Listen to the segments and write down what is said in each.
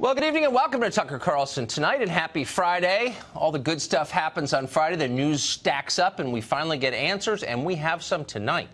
Well, good evening and welcome to Tucker Carlson tonight and happy Friday. All the good stuff happens on Friday. The news stacks up and we finally get answers, and we have some tonight.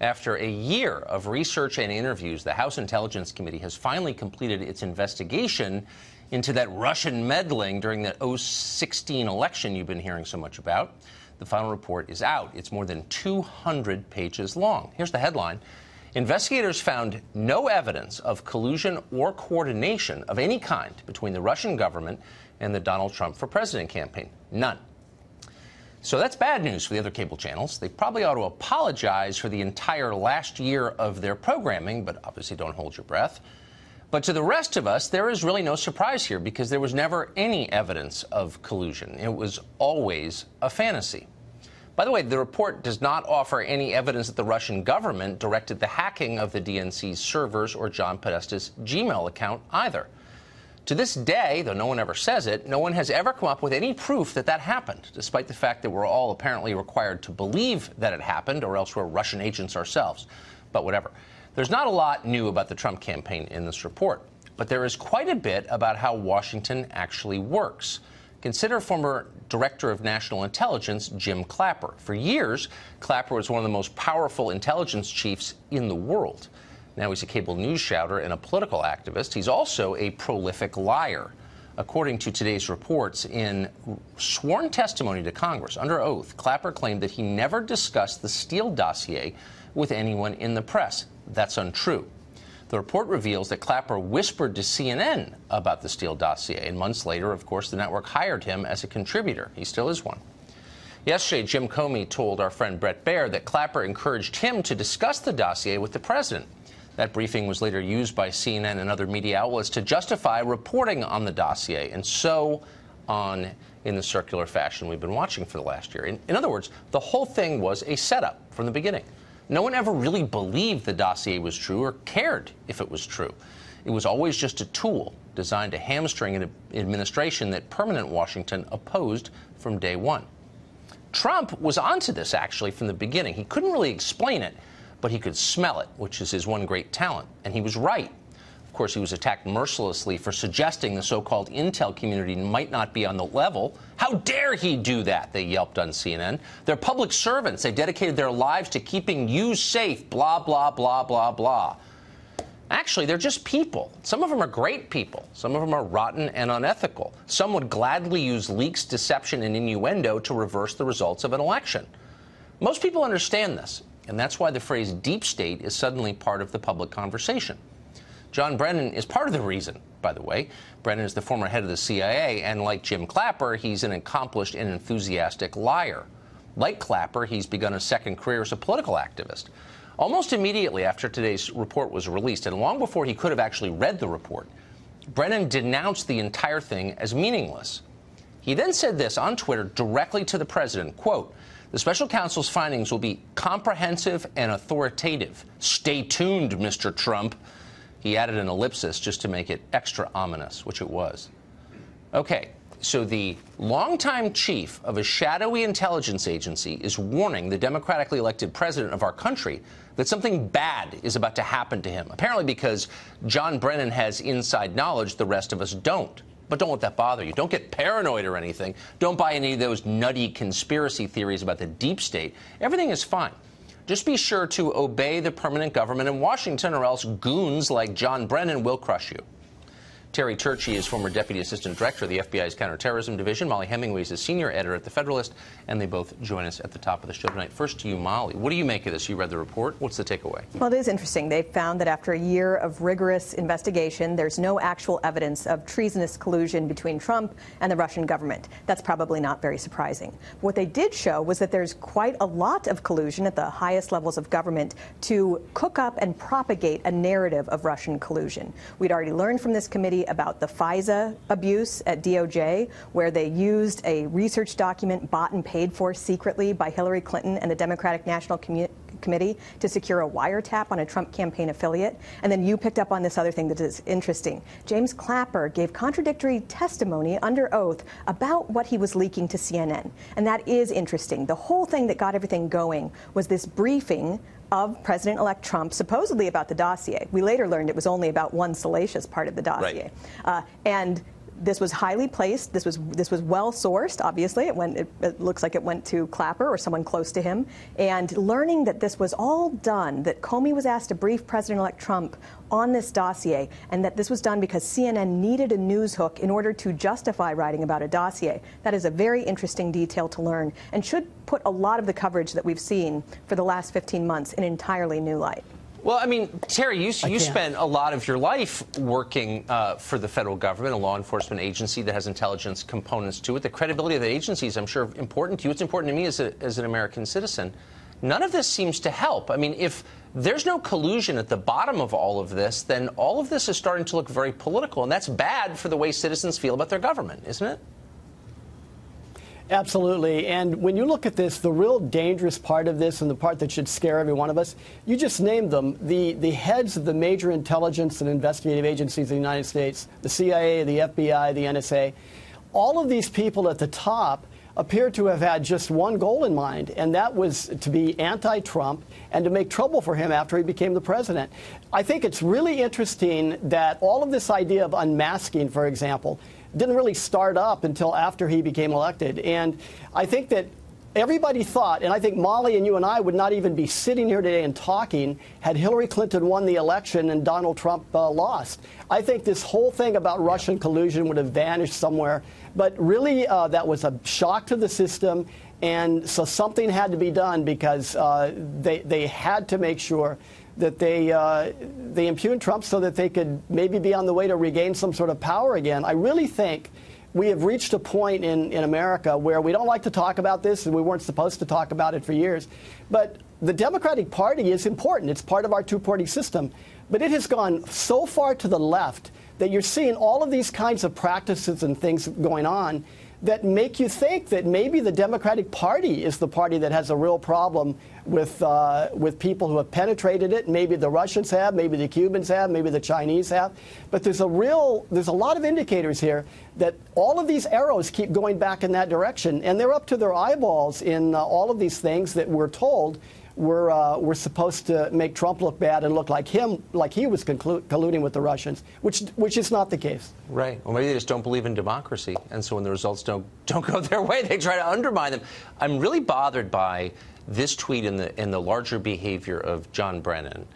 After a year of research and interviews, the House Intelligence Committee has finally completed its investigation into that Russian meddling during the 016 election you've been hearing so much about. The final report is out. It's more than 200 pages long. Here's the headline. Investigators found no evidence of collusion or coordination of any kind between the Russian government and the Donald Trump for president campaign. None. So that's bad news for the other cable channels. They probably ought to apologize for the entire last year of their programming, but obviously don't hold your breath. But to the rest of us, there is really no surprise here because there was never any evidence of collusion. It was always a fantasy. By the way, the report does not offer any evidence that the Russian government directed the hacking of the DNC's servers or John Podesta's Gmail account either. To this day, though no one ever says it, no one has ever come up with any proof that that happened, despite the fact that we're all apparently required to believe that it happened, or else we're Russian agents ourselves. But whatever. There's not a lot new about the Trump campaign in this report, but there is quite a bit about how Washington actually works. Consider former Director of National Intelligence Jim Clapper. For years, Clapper was one of the most powerful intelligence chiefs in the world. Now he's a cable news shouter and a political activist. He's also a prolific liar. According to today's reports, in sworn testimony to Congress under oath, Clapper claimed that he never discussed the Steele dossier with anyone in the press. That's untrue. The report reveals that Clapper whispered to CNN about the Steele dossier, and months later, of course, the network hired him as a contributor. He still is one. Yesterday, Jim Comey told our friend Bret Baier that Clapper encouraged him to discuss the dossier with the president. That briefing was later used by CNN and other media outlets to justify reporting on the dossier, and so on in the circular fashion we've been watching for the last year. In, in other words, the whole thing was a setup from the beginning. No one ever really believed the dossier was true or cared if it was true. It was always just a tool designed to hamstring an administration that permanent Washington opposed from day one. Trump was onto this actually from the beginning. He couldn't really explain it, but he could smell it, which is his one great talent. And he was right. Of course, he was attacked mercilessly for suggesting the so called intel community might not be on the level. How dare he do that? They yelped on CNN. They're public servants. They've dedicated their lives to keeping you safe, blah, blah, blah, blah, blah. Actually, they're just people. Some of them are great people. Some of them are rotten and unethical. Some would gladly use leaks, deception, and innuendo to reverse the results of an election. Most people understand this, and that's why the phrase deep state is suddenly part of the public conversation. John Brennan is part of the reason, by the way. Brennan is the former head of the CIA, and like Jim Clapper, he's an accomplished and enthusiastic liar. Like Clapper, he's begun a second career as a political activist. Almost immediately after today's report was released, and long before he could have actually read the report, Brennan denounced the entire thing as meaningless. He then said this on Twitter directly to the president, quote, the special counsel's findings will be comprehensive and authoritative. Stay tuned, Mr. Trump. He added an ellipsis just to make it extra ominous, which it was. Okay, so the longtime chief of a shadowy intelligence agency is warning the democratically elected president of our country that something bad is about to happen to him, apparently because John Brennan has inside knowledge the rest of us don't. But don't let that bother you. Don't get paranoid or anything. Don't buy any of those nutty conspiracy theories about the deep state. Everything is fine. Just be sure to obey the permanent government in Washington, or else goons like John Brennan will crush you. Terry Turchie is former Deputy Assistant Director of the FBI's Counterterrorism Division. Mollie Hemingway is a senior editor at The Federalist, and they both join us at the top of the show tonight. First to you, Mollie. What do you make of this? You read the report. What's the takeaway? Well, it is interesting. They found that after a year of rigorous investigation, there's no actual evidence of treasonous collusion between Trump and the Russian government. That's probably not very surprising. What they did show was that there's quite a lot of collusion at the highest levels of government to cook up and propagate a narrative of Russian collusion. We'd already learned from this committee about the FISA abuse at DOJ, where they used a research document bought and paid for secretly by Hillary Clinton and the Democratic National Committee to secure a wiretap on a Trump campaign affiliate. And then you picked up on this other thing that is interesting. James Clapper gave contradictory testimony under oath about what he was leaking to CNN. And that is interesting. The whole thing that got everything going was this briefing of President elect Trump, supposedly about the dossier. We later learned it was only about one salacious part of the dossier. Right. Uh, and this was highly placed. This was this was well sourced. Obviously, it went. It, it, looks like it went to Clapper or someone close to him. And learning that this was all done, that Comey was asked to brief President-elect Trump on this dossier, and that this was done because CNN needed a news hook in order to justify writing about a dossier. That is a very interesting detail to learn, and should put a lot of the coverage that we've seen for the last 15 months in entirely new light. Well, I mean, Terry, you, you spent a lot of your life working uh, for the federal government, a law enforcement agency that has intelligence components to it. The credibility of the agency is, I'm sure, important to you. It's important to me as, a, as an American citizen. None of this seems to help. I mean, if there's no collusion at the bottom of all of this, then all of this is starting to look very political, and that's bad for the way citizens feel about their government, isn't it? Absolutely. And when you look at this, the real dangerous part of this and the part that should scare every one of us, you just named them. The, the heads of the major intelligence and investigative agencies in the United States, the CIA, the FBI, the NSA, all of these people at the top appear to have had just one goal in mind, and that was to be anti Trump and to make trouble for him after he became the president. I think it's really interesting that all of this idea of unmasking, for example, didn't really start up until after he became elected. And I think that everybody thought, and I think Mollie and you and I would not even be sitting here today and talking had Hillary Clinton won the election and Donald Trump uh, lost. I think this whole thing about Russian collusion would have vanished somewhere. But really, uh, that was a shock to the system. And so something had to be done because uh, they, they had to make sure that they uh, they impugned Trump so that they could maybe be on the way to regain some sort of power again. I really think we have reached a point in, in America where we don't like to talk about this, and we weren't supposed to talk about it for years. But the Democratic Party is important. It's part of our two party system. But it has gone so far to the left that you're seeing all of these kinds of practices and things going on that make you think that maybe the Democratic Party is the party that has a real problem with uh, with people who have penetrated it. Maybe the Russians have, maybe the Cubans have, maybe the Chinese have. But there's a real there's a lot of indicators here that all of these arrows keep going back in that direction, and they're up to their eyeballs in uh, all of these things that we're told were, uh, were supposed to make Trump look bad and look like him, like he was colluding with the Russians, which, which is not the case. Right. Well, maybe they just don't believe in democracy, and so when the results don't don't go their way, they try to undermine them. I'm really bothered by this tweet in the in the larger behavior of John Brennan.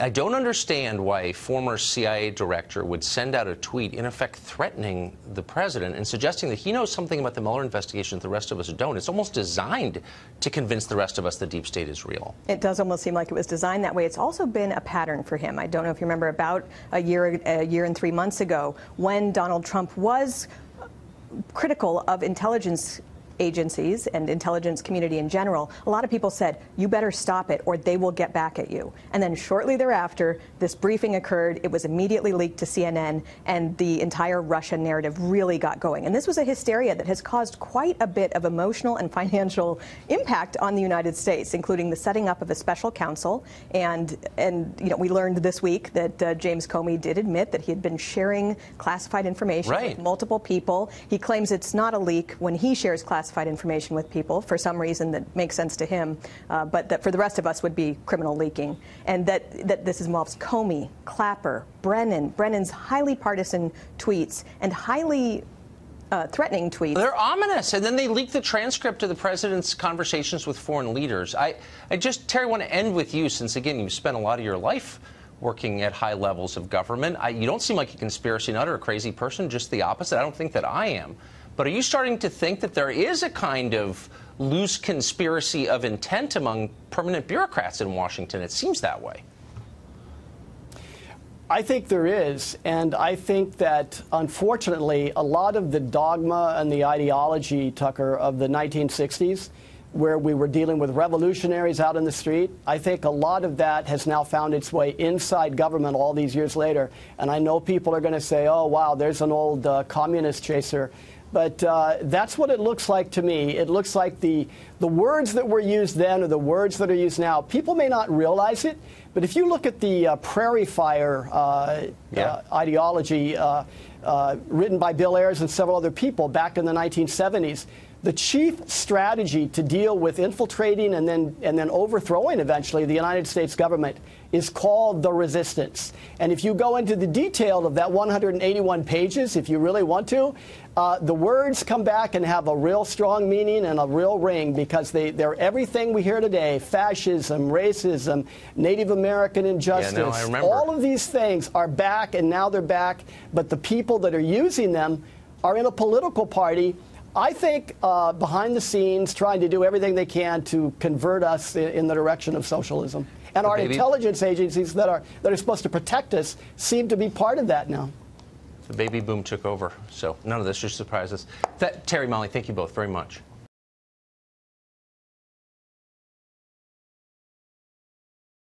I don't understand why a former CIA director would send out a tweet, in effect threatening the president and suggesting that he knows something about the Mueller investigation that the rest of us don't. It's almost designed to convince the rest of us the deep state is real. It does almost seem like it was designed that way. It's also been a pattern for him. I don't know if you remember about a year, a year and three months ago when Donald Trump was critical of intelligence agencies and intelligence community in general, a lot of people said, you better stop it or they will get back at you. And then shortly thereafter, this briefing occurred. It was immediately leaked to CNN, and the entire Russia narrative really got going. And this was a hysteria that has caused quite a bit of emotional and financial impact on the United States, including the setting up of a special counsel. And, and you know, we learned this week that uh, James Comey did admit that he had been sharing classified information right. with multiple people. He claims it's not a leak when he shares classified classified information with people for some reason that makes sense to him, uh, but that for the rest of us would be criminal leaking. And that, that this involves Comey, Clapper, Brennan, Brennan's highly partisan tweets and highly uh, threatening tweets. They're ominous. And then they leak the transcript of the president's conversations with foreign leaders. I, I just, Terry, want to end with you since, again, you've spent a lot of your life working at high levels of government. I, you don't seem like a conspiracy nut or a crazy person, just the opposite. I don't think that I am. But are you starting to think that there is a kind of loose conspiracy of intent among permanent bureaucrats in Washington? It seems that way. I think there is, and I think that unfortunately, a lot of the dogma and the ideology, Tucker, of the 1960s, where we were dealing with revolutionaries out in the street, I think a lot of that has now found its way inside government all these years later. And I know people are going to say, oh, wow, there's an old uh, communist chaser. But uh, that's what it looks like to me. It looks like the, the words that were used then are the words that are used now. People may not realize it, but if you look at the uh, prairie fire uh, yeah. Uh, ideology uh, uh, written by Bill Ayers and several other people back in the 1970s, the chief strategy to deal with infiltrating and then and then overthrowing eventually the United States government is called the resistance. And if you go into the detail of that 181 pages, if you really want to, uh, the words come back and have a real strong meaning and a real ring because they, they're everything we hear today fascism, racism, Native American injustice. I remember. all of these things are back and now they're back, but the people that are using them are in a political party. I think uh, behind the scenes, trying to do everything they can to convert us in, in the direction of socialism. And our baby- intelligence agencies that are, that are supposed to protect us seem to be part of that now. The baby boom took over, so none of this should surprise us. That, Terry, Mollie, thank you both very much.